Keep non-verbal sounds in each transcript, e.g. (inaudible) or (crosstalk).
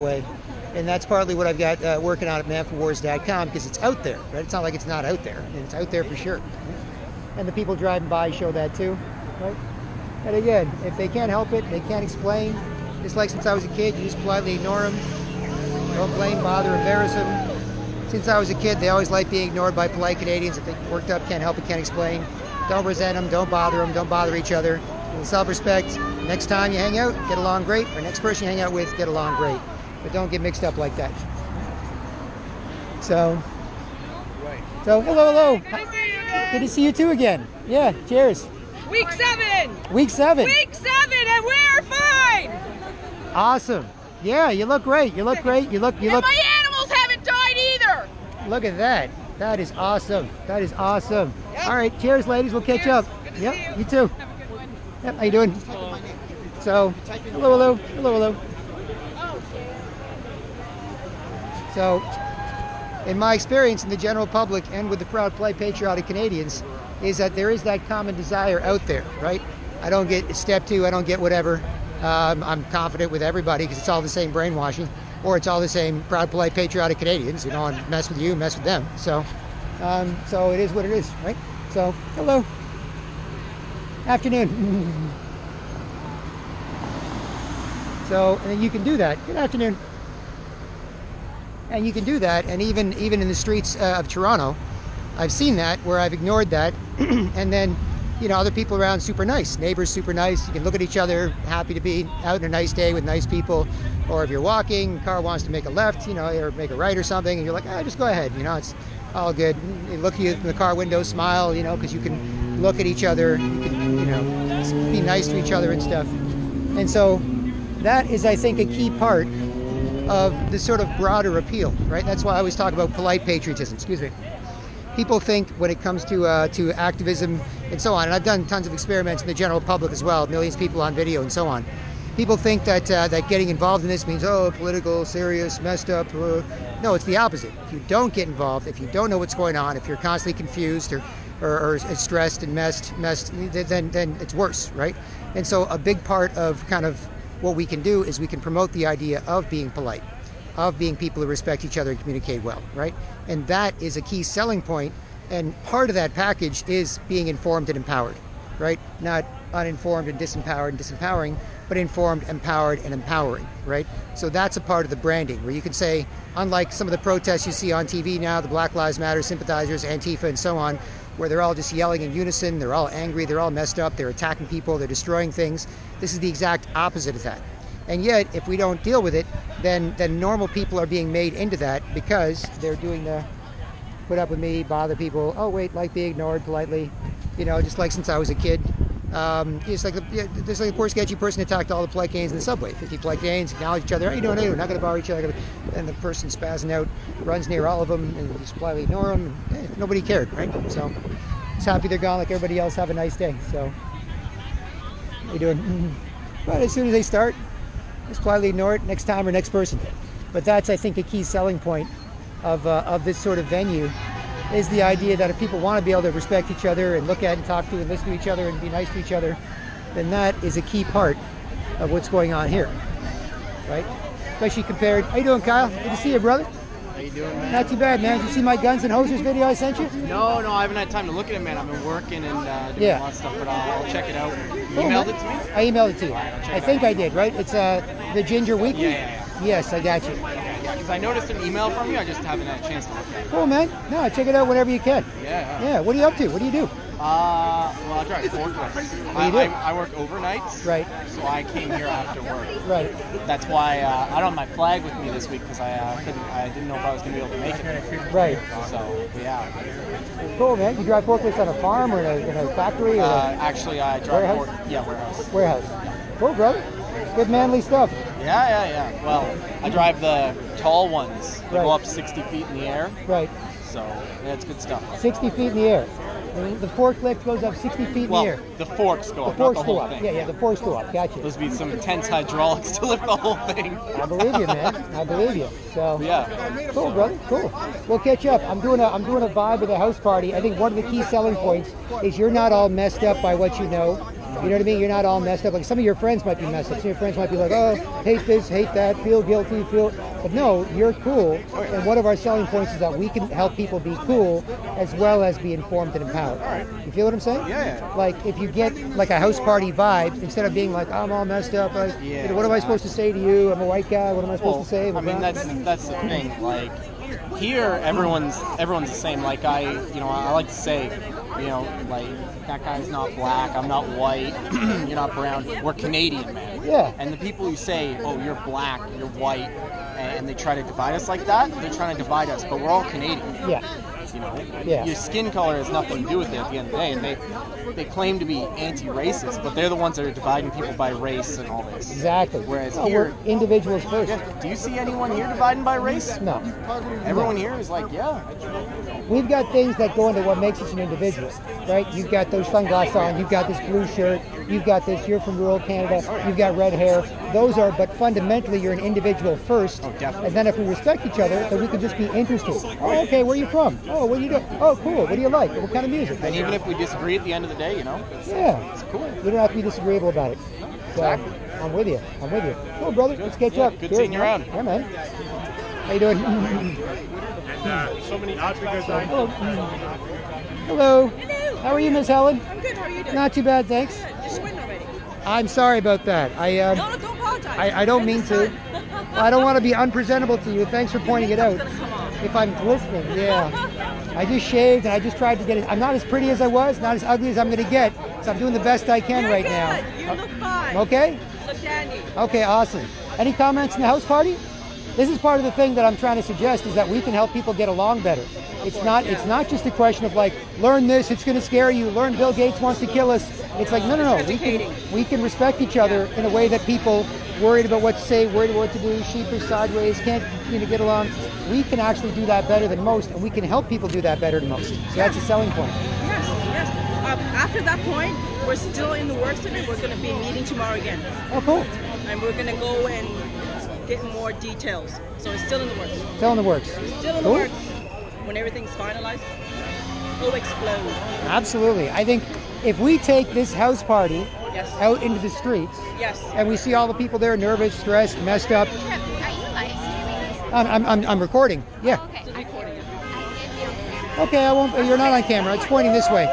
way. And that's partly what I've got uh, working on at manfowars.com because it's out there, right? It's not like it's not out there. It's out there for sure. And the people driving by show that too, right? And again, if they can't help it, they can't explain. Just like since I was a kid, you just politely ignore them. Don't blame, bother, embarrass them. Since I was a kid, they always like being ignored by polite Canadians. If they worked up, can't help it, can't explain. Don't resent them, don't bother them, don't bother each other. Self-respect. Next time you hang out, get along great. Or next person you hang out with, get along great but don't get mixed up like that. So, so hello, hello. Good to see you again. Good to see you too again. Yeah, cheers. Week seven. Week seven. Week seven, and we're fine. Awesome. Yeah, you look great. You look great. You look. You and look. my animals haven't died either. Look at that. That is awesome. That is awesome. Yep. All right, cheers, ladies. We'll catch Cheers. up. Good to yep, see you. you too. Have a good one. Yep, how you doing? So, hello, hello, hello, hello. So, in my experience in the general public and with the proud, polite, patriotic Canadians, is that there is that common desire out there, right? I don't get step two, I don't get whatever. Um, I'm confident with everybody because it's all the same brainwashing, or it's all the same proud, polite, patriotic Canadians. You know, and mess with you, mess with them. So, um, so it is what it is, right? So, hello. Afternoon. (laughs) So, and you can do that. Good afternoon. And you can do that, and even even in the streets uh, of Toronto, I've seen that where I've ignored that, (clears throat) and then, you know, other people around super nice, neighbors super nice. You can look at each other, happy to be out in a nice day with nice people, or if you're walking, car wants to make a left, you know, or make a right or something, and you're like, ah, just go ahead, you know, it's all good. Look at you in the car window, smile, you know, because you can look at each other, you can, you know, be nice to each other and stuff, and so that is, I think, a key part of the sort of broader appeal, right? That's why I always talk about polite patriotism. Excuse me. People think when it comes to uh, to activism and so on, and I've done tons of experiments in the general public as well, millions of people on video and so on. People think that uh, that getting involved in this means oh political, serious, messed up. Uh. No, it's the opposite. If you don't get involved, if you don't know what's going on, if you're constantly confused or or, or stressed and messed messed, then then it's worse, right? And so a big part of kind of what we can do is we can promote the idea of being polite, of being people who respect each other and communicate well, right? And that is a key selling point. And part of that package is being informed and empowered, right? Not uninformed and disempowered and disempowering, but informed, empowered, and empowering, right? So that's a part of the branding where you can say, unlike some of the protests you see on TV now, the Black Lives Matter sympathizers, Antifa, and so on, where they're all just yelling in unison, they're all angry, they're all messed up, they're attacking people, they're destroying things. This is the exact opposite of that. And yet, if we don't deal with it, then then normal people are being made into that because they're doing the put up with me, bother people. Oh wait, like be ignored politely, you know, just like since I was a kid. Um, it's like the, like poor sketchy person attacked all the Canadians in the subway. 50 polite Canadians acknowledge each other. How you doing? You doing? Not going to bother each other. And the person spazzing out runs near all of them and just politely ignore them. And, eh, nobody cared, right? So it's happy they're gone like everybody else. Have a nice day. So how you doing? But as soon as they start, just quietly ignore it next time or next person. But that's, I think, a key selling point of, uh, of this sort of venue is the idea that if people want to be able to respect each other and look at and talk to and listen to each other and be nice to each other, then that is a key part of what's going on here, right? Especially compared. How you doing, Kyle? Good to see you, brother. How you doing, man? Not too bad, man. Did you see my guns and hosers video I sent you? No, no, I haven't had time to look at it, man. I've been working and uh, doing Yeah. a lot of stuff, but I'll, I'll check it out. You Cool, emailed man. it to me? I emailed it to you. Check I think out. I did, right? It's uh, the Ginger Weekly. Yeah, yeah, Yes, I got you. Yeah, because I noticed an email from you. I just haven't had a chance to look at it. Cool, man. No, check it out whenever you can. Yeah. Yeah. What are you up to? What do you do? Uh, I drive forklift. I? I, I work overnights. Right. So I came here after work. Right. That's why uh, I don't have my flag with me this week because I uh, couldn't. I didn't know if I was gonna be able to make it. Right. So yeah. Cool, man. You drive forklifts on a farm or in a, in a factory or Uh, actually, I drive Warehouse? fork. Yeah, warehouse. warehouse? Cool, brother. Good manly stuff. Yeah, yeah, yeah. Well, I drive the tall ones. They Right. go up 60 feet in the air. Right. So yeah, it's good stuff. 60 feet in the air. The forklift goes up 60 feet in the air. the forks go The up, not forks the go whole up. thing. Yeah, yeah, the forks go up. Gotcha. There's be some intense hydraulics (laughs) to lift the whole thing. I believe you, man. I believe you. So Yeah. cool, brother. Cool. We'll catch up. I'm doing a I'm doing a vibe at a house party. I think one of the key selling points is you're not all messed up by what you know. You know what I mean? You're not all messed up. Like some of your friends might be messed up. Some of your friends might be like, oh, hate this, hate that, feel guilty, feel. But no, you're cool. And one of our selling points is that we can help people be cool as well as be informed and empowered. You feel what I'm saying? Yeah. Like if you get like a house party vibe, instead of being like, I'm all messed up, like, Yeah, you know, what am I supposed to say to you? I'm a white guy. What am I supposed Well, to say? I mean, that's that's the thing. Like here, everyone's everyone's the same. Like I, you know, I like to say, you know, like that guy's not black. I'm not white. (clears throat) you're not brown. We're Canadian, man. Yeah. And the people who say, oh, you're black, you're white, and they try to divide us like that, they're trying to divide us. But we're all Canadian. yeah. You know, Yeah. your skin color has nothing to do with it at the end of the day, and they they claim to be anti-racist, but they're the ones that are dividing people by race and all this. Exactly. Whereas No, here- we're individuals first. Yeah. Do you see anyone here dividing by race? No. Everyone here is like, yeah. We've got things that go into what makes us an individual, right? You've got those sunglasses on, you've got this blue shirt, you've got this, you're from rural Canada, you've got red hair. Those are, but fundamentally, you're an individual first. Oh. And then if we respect each other, then we can just be interested. Oh, okay, where are you from? Oh, what do you do? Oh, cool. What do you like? What kind of music? And even if we disagree at the end of the day, you know, Yeah. it's cool. We don't have to be disagreeable about it. So, Exactly. I'm with you. I'm with you. Cool, brother. Let's catch Yeah, up. good Cheers, seeing you man. around. Yeah, man. How you doing? so many not because I Oh, mm. Hello. Hello. How are you, Miss Helen? I'm good. How are you doing? Not too bad, thanks. Good. Just win already. I'm sorry about that. I um, No, no, don't apologize. I, I don't mean to. I don't want to be unpresentable to you. Thanks for pointing it out. If I'm glistening, yeah. I just shaved and I just tried to get it. I'm not as pretty as I was, not as ugly as I'm going to get. So I'm doing the best I can You're right good. now. You look fine. Okay? You look dandy. Okay, awesome. Any comments in the house party? This is part of the thing that I'm trying to suggest is that we can help people get along better. It's not it's not just a question of like learn this, it's going to scare you. Learn Bill Gates wants to kill us. It's like no, no, no. We can we can respect each other in a way that people worried about what to say, worried about what to do, sheepish, sideways, can't you know get along. We can actually do that better than most, and we can help people do that better than most. So that's a selling point. Yes, yes. Um, after that point, we're still in the works of it. We're going to be meeting tomorrow again. Oh, cool. And we're going to go and get more details. So it's still in the works. Still in the works. Still in Cool. the works. When everything's finalized, it'll explode. Absolutely. I think if we take this house party Yes. out into the streets Yes. and we see all the people there nervous, stressed, messed up. Are you live streaming this? I'm, I'm, I'm, I'm recording. Yeah. Oh, okay. It's recording it. I Okay, I won't. You're not on camera. It's pointing this way.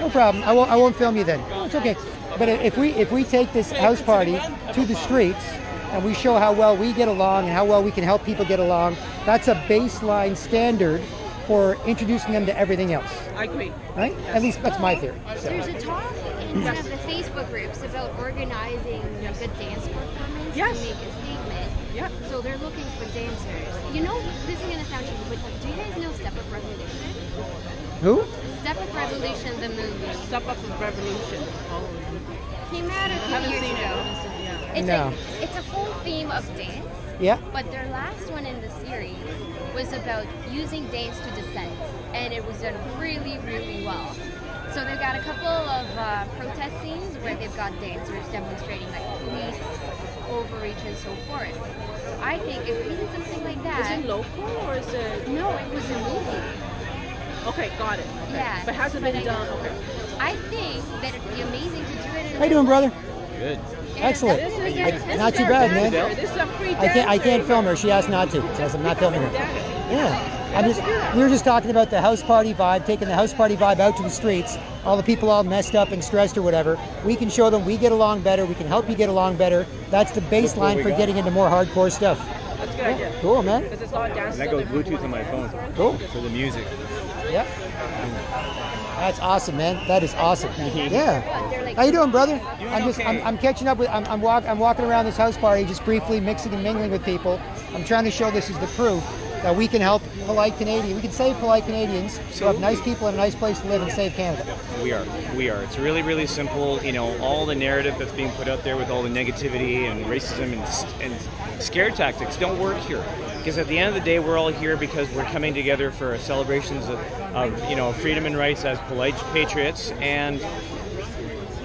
No problem. I won't. I won't film you then. It's okay. But if we if we take this house party to the streets and we show how well we get along and how well we can help people get along, that's a baseline standard for introducing them to everything else. I agree. Right? At least that's my theory. So. There's a talk in some of the Facebook groups about organizing like a dance performance Yes. to make a statement. Yeah. So they're looking for dancers. You know, this is gonna sound cheesy, but like, do you guys know Step Up Revolution? Who? Step Up Revolution, the movie, Step up the revolution. Oh, came out a I few haven't years seen ago. it. Yeah. It's No. like it's a whole theme of dance. Yeah. But their last one in the series was about using dance to dissent, and it was done really, really well. So they've got a couple of uh, protest scenes where they've got dancers demonstrating like police overreach and so forth. I think if we did something like that. Is it local or is it? no, it was a movie. Okay, got it. Okay. Yeah. But hasn't been done. Okay. I think that it'd be amazing to do it. In How you doing, brother? Good. And Excellent. This is, I- not too our bad, man. This is a free I can't. I can't film her. She asked not to. She says I'm not filming her. Yeah. I'm just, we were just talking about the house party vibe, taking the house party vibe out to the streets. All the people all messed up and stressed or whatever. We can show them we get along better. We can help you get along better. That's the baseline we for got. getting into more hardcore stuff. That's a good idea. Cool, man. Because it's not dance. And that goes Bluetooth on my phone Cool. for the music. Yep. That's awesome, man. That is awesome. (laughs) Yeah. How you doing, brother? Doing I'm just, I'm. I'm catching up with, I'm, I'm, walk, I'm walking around this house party, just briefly mixing and mingling with people. I'm trying to show this is the proof that we can help polite Canadians. We can save polite Canadians who have nice people and a nice place to live and save Canada. We are. We are. It's really, really simple. You know, all the narrative that's being put out there with all the negativity and racism and, and scare tactics don't work here. Because at the end of the day, we're all here because we're coming together for celebrations of, of you know, freedom and rights as polite patriots. And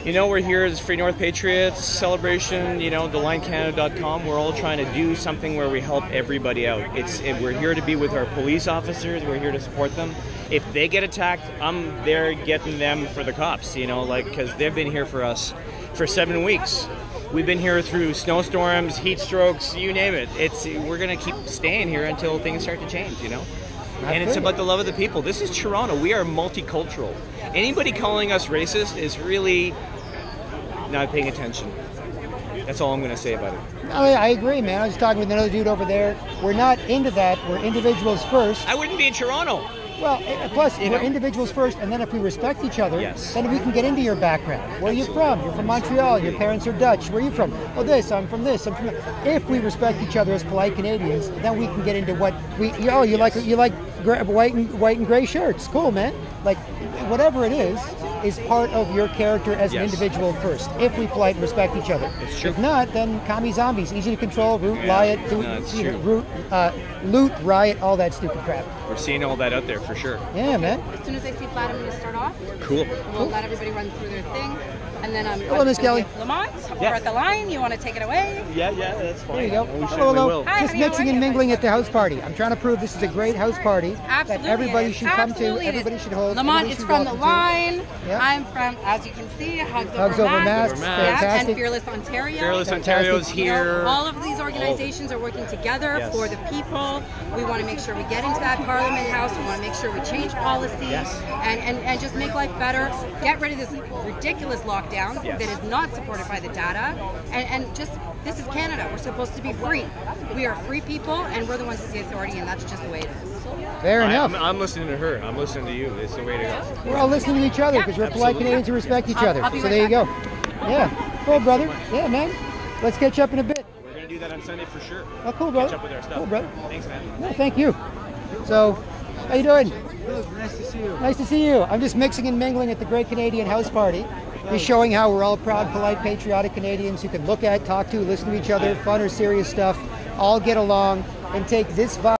you know, we're here as Free North Patriots celebration. You know, TheLineCanada.com. We're all trying to do something where we help everybody out. It's it, we're here to be with our police officers. We're here to support them. If they get attacked, I'm there getting them for the cops. You know, like because they've been here for us. for seven weeks. We've been here through snowstorms, heat strokes, you name it. It's we're gonna keep staying here until things start to change, you know. And it's about the love of the people. This is Toronto. We are multicultural. Anybody calling us racist is really not paying attention. That's all I'm gonna say about it. I, I agree, man. I was talking with another dude over there. We're not into that. We're individuals first. I wouldn't be in Toronto. Well, eh, plus You we're know? individuals first, and then if we respect each other, Yes. then we can get into your background. Where are you from? You're from Montreal. Your parents are Dutch. Where are you from? Oh, this. I'm from this. I'm from. That. If we respect each other as polite Canadians, then we can get into what we. Oh, you like you like white and white and gray shirts. Cool, man. Like whatever it is, is part of your character as an individual first. If we polite and respect each other. It's true. If not, then commie zombies, easy to control, root, Yeah. riot, do, No, it's you know, root, uh, loot, riot, all that stupid crap. We're seeing all that out there for sure. Yeah, man. As soon as I see flat, I'm going to start off. Cool. We'll let everybody run through their thing. And then um, Hello, Miss Kelly. Lamont, Yeah. we're at the line. You want to take it away? Yeah, yeah, that's fine. There you go. We hello, hello. will. Hi, Just mixing and mingling at the house party. I'm trying to prove this is a great house party Absolutely. that everybody it is. should come to. Absolutely it is. Everybody should hold. Lamont is from the line. Yep. I'm from, as you can see, Hugs, Hugs Over, Over Masks. Masks, Yeah, fantastic. and Fearless Ontario. Fearless Fantastic. Ontario's You know, here. all of these organizations are working together Yes. for the people. We want to make sure we get into that Parliament House. We want to make sure we change policy Yes. and, and, and just make life better. Get rid of this ridiculous lockdown Yes. that is not supported by the data. And, and just, this is Canada. We're supposed to be free. We are free people, and we're the ones with the authority, and that's just the way it is. Fair I, enough. am I'm listening to her. I'm listening to you. It's the way to go. We're all listening to each other because we're polite Absolutely. Canadians who respect each I'll- other. I'll so right there you go. Yeah. Cool, brother. Yeah, man. Let's catch up in a bit. We're gonna do that on Sunday for sure. Oh, cool, brother. Catch up with our stuff. Cool, brother. Thanks, man. Yeah, thank you. So, how you doing? Good. Nice to see you. Nice to see you. I'm just mixing and mingling at the Great Canadian House Party. Just showing how we're all proud, polite, patriotic Canadians who can look at, talk to, listen to each other, fun or serious stuff, all get along and take this vibe.